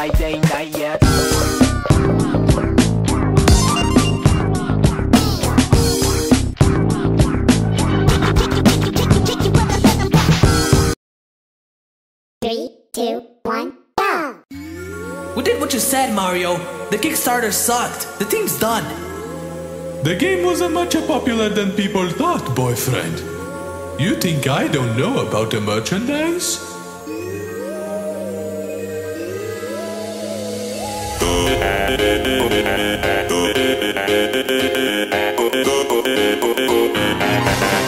Friday night yet. Three, two, one, go! We did what you said, Mario. The Kickstarter sucked. The team's done. The game wasn't much popular than people thought, boyfriend. You think I don't know about the merchandise? Thank you.